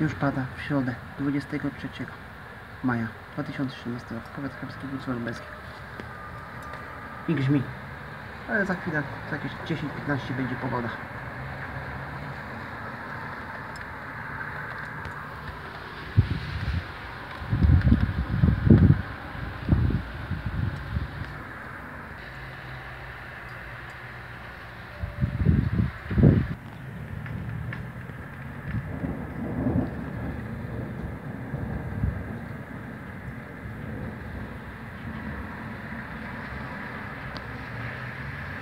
Już pada w środę 23 maja 2013 roku. Powiat Krapski, województwo lubelskie. I grzmi. Ale za chwilę, za jakieś 10-15 będzie pogoda.